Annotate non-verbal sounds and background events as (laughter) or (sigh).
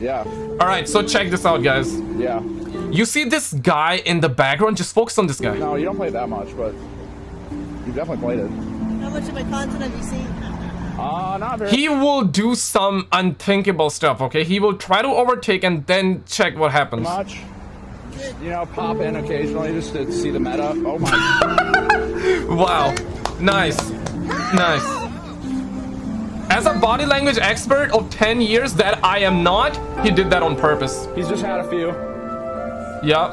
Yeah. All right, so check this out, guys. Yeah. You see this guy in the background? Just focus on this guy. No, you don't play that much, but you definitely played it. How much of my content have you seen? Uh, not very. He will do some unthinkable stuff, okay? He will try to overtake and then check what happens. much. You know, pop in occasionally just to see the meta. Oh my. (laughs) Wow. Nice. Nice. As a body language expert of 10 years that I am not, he did that on purpose. He's just had a few. Yep.